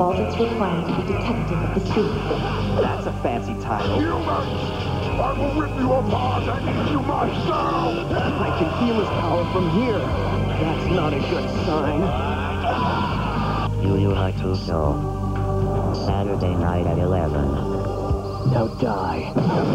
all that's required to be detective of the truth. That's a fancy title. Humans! I will rip you apart and eat you myself! I can feel his power from here. That's not a good sign. You, you are too so. Saturday night at 11. Now die.